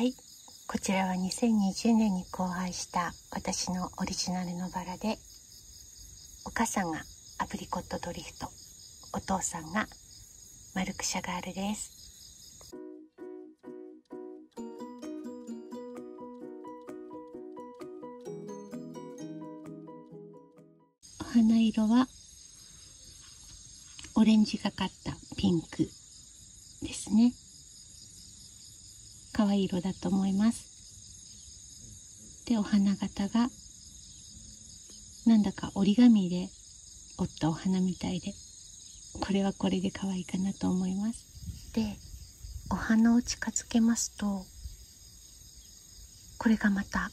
はい。こちらは2020年に交配した私のオリジナルのバラでお母さんがアプリコットドリフトお父さんがマルクシャガールです。お花色はオレンジがかったピンクですね。可愛い色だと思います。でお花形がなんだか折り紙で折ったお花みたいでこれはこれで可愛いかなと思います。でお花を近づけますとこれがまた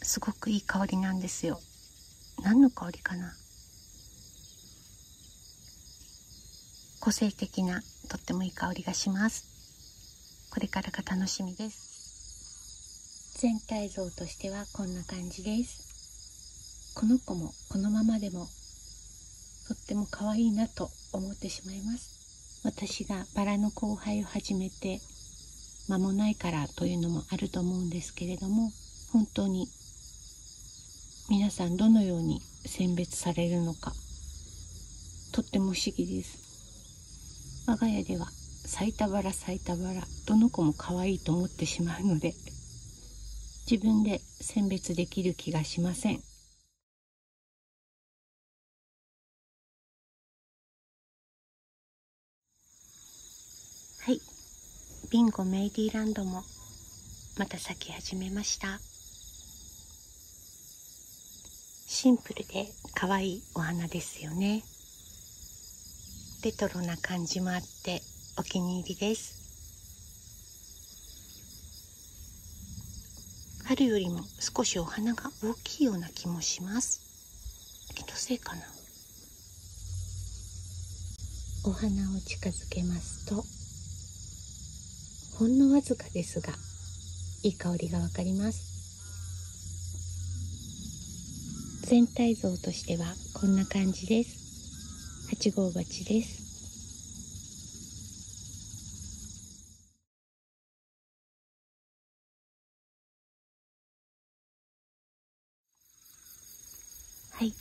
すごくいい香りなんですよ。何の香りかな？個性的なとってもいい香りがします。これからが楽しみです。全体像としてはこんな感じです。この子もこのままでもとっても可愛いなと思ってしまいます。私がバラの交配を始めて間もないからというのもあると思うんですけれども本当に皆さんどのように選別されるのかとっても不思議です。我が家では咲いたバラ咲いたバラどの子も可愛いと思ってしまうので自分で選別できる気がしませんはい。ビンゴメイディランドもまた咲き始めましたシンプルで可愛いお花ですよねレトロな感じもあってお気に入りです。春よりも少しお花が大きいような気もします。気のせいかなお花を近づけますとほんのわずかですがいい香りがわかります。全体像としてはこんな感じです。8号鉢です。はい。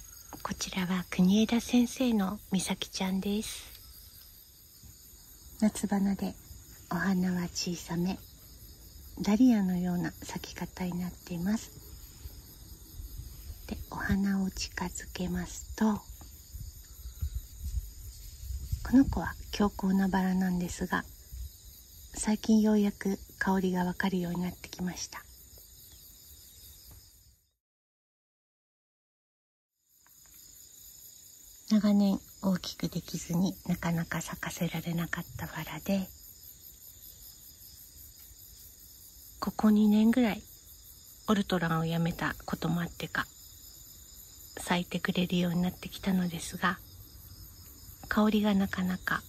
こちらは国枝先生の美咲ちゃんです。夏花でお花は小さめ。ダリアのような咲き方になっています。でお花を近づけますとこの子は強硬なバラなんですが最近ようやく香りがわかるようになってきました。長年大きくできずになかなか咲かせられなかったバラでここ2年ぐらいオルトランをやめたこともあってか咲いてくれるようになってきたのですが香りがなかなか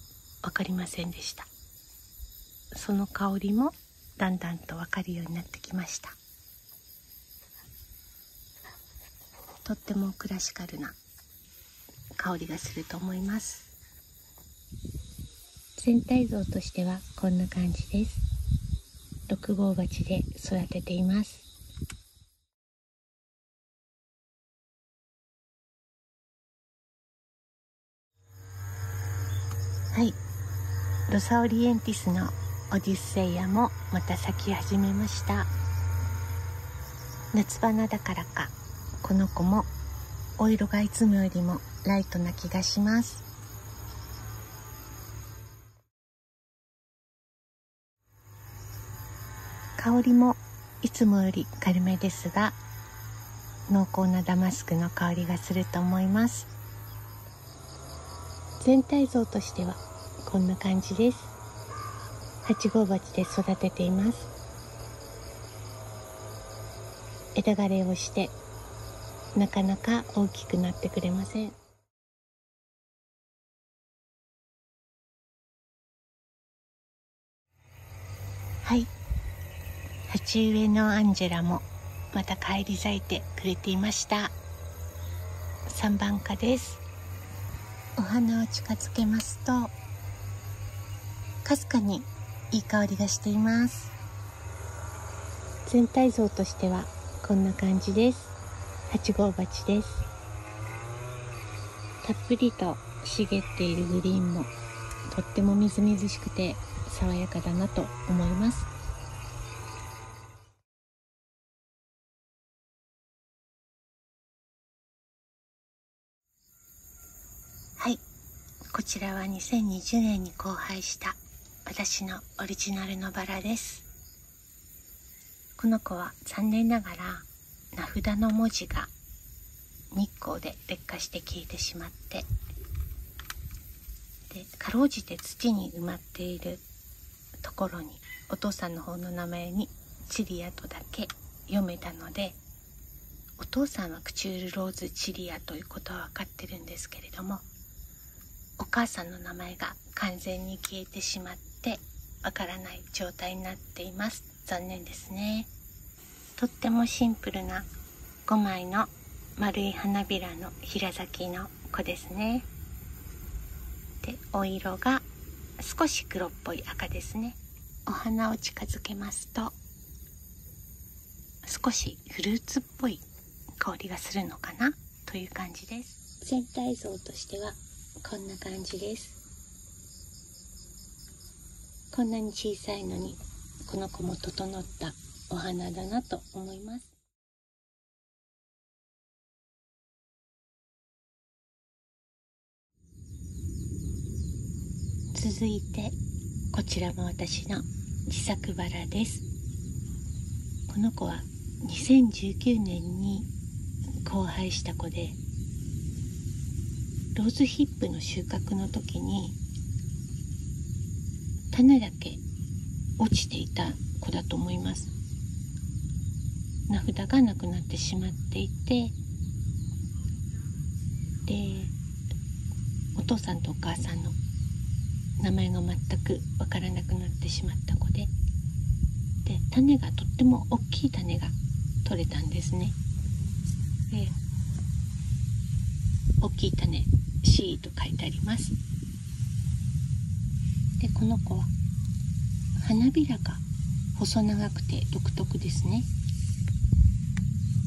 分かりませんでした。その香りもだんだんと分かるようになってきました。とってもクラシカルな香りがすると思います。全体像としてはこんな感じです。6号鉢で育てています。はい。ロサオリエンティスのオデュッセイヤもまた咲き始めました。夏花だからかこの子もお色がいつもよりもライトな気がします。香りもいつもより軽めですが濃厚なダマスクの香りがすると思います。全体像としてはこんな感じです。8号鉢で育てています。枝枯れをしてなかなか大きくなってくれません。はい。鉢植えのアンジェラもまた返り咲いてくれていました。3番花です。お花を近づけますとかすかにいい香りがしています。全体像としてはこんな感じです。8号鉢です。たっぷりと茂っているグリーンもとってもみずみずしくて爽やかだなと思います。はい。こちらは2020年に交配した私のオリジナルのバラです。この子は残念ながら名札の文字が日光で劣化して消えてしまってでかろうじて土に埋まっているところにお父さんの方の名前にチリアとだけ読めたのでお父さんはクチュールローズチリアということは分かってるんですけれどもお母さんの名前が完全に消えてしまってわからない状態になっています。残念ですね。とってもシンプルな5枚の丸い花びらの平咲きの子ですね。でお色が少し黒っぽい赤ですね。お花を近づけますと少しフルーツっぽい香りがするのかな？という感じです。全体像としてはこんな感じです。こんなに小さいのにこの子も整ったお花だなと思います。続いてこちらも私の自作バラです。この子は2019年に交配した子でローズヒップの収穫の時に種だけ落ちていた子だと思います。名札がなくなってしまっていてでお父さんとお母さんの名前が全くわからなくなってしまった子でで種がとっても大きい種が取れたんですね。で大きい種 C と書いてあります。でこの子は花びらが細長くて独特ですね。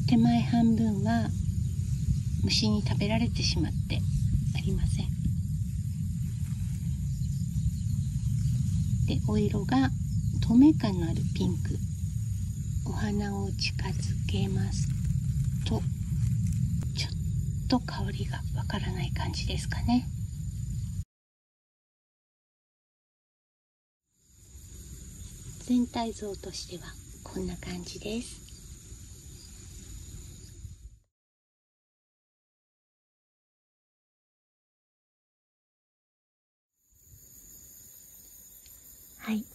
手前半分は虫に食べられてしまってありません。でお色が透明感のあるピンク。お花を近づけます。とちょっと香りがわからない感じですかね。全体像としてはこんな感じです。はい。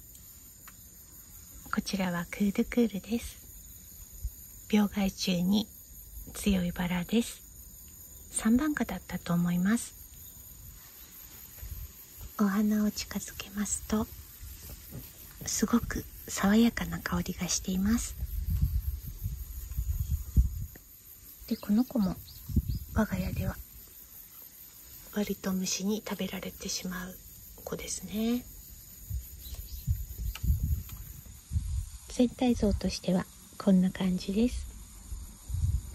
こちらはクールクールです。病害虫に強いバラです。3番花だったと思います。お花を近づけますとすごく爽やかな香りがしています。でこの子も我が家では割と虫に食べられてしまう子ですね。全体像としてはこんな感じです。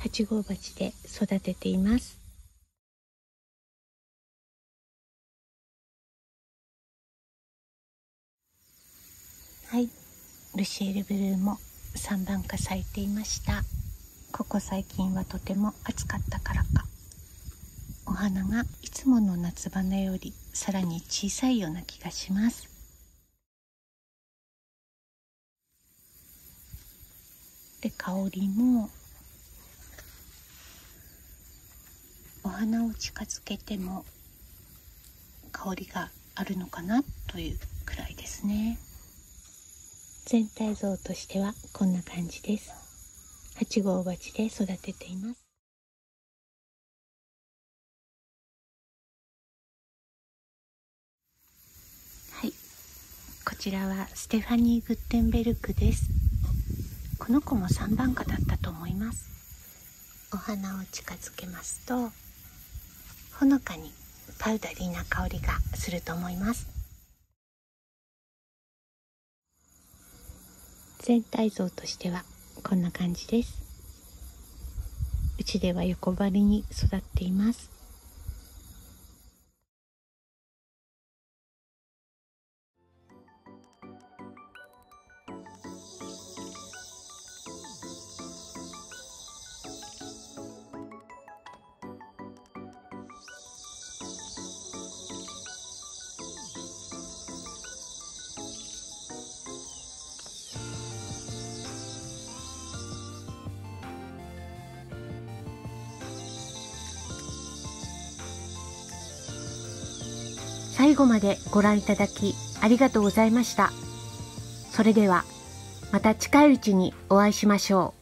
8号鉢で育てています。はい。ルシエルブルーも3番花咲いていました。ここ最近はとても暑かったからか。お花がいつもの夏花よりさらに小さいような気がします。で香りもお花を近づけても香りがあるのかなというくらいですね。全体像としてはこんな感じです。8号鉢で育てています。はい。こちらはステファニー・グッテンベルクです。この子も3番花だったと思います。お花を近づけますとほのかにパウダリーな香りがすると思います。全体像としてはこんな感じです。うちでは横張りに育っています。最後までご覧いただきありがとうございました。それではまた近いうちにお会いしましょう。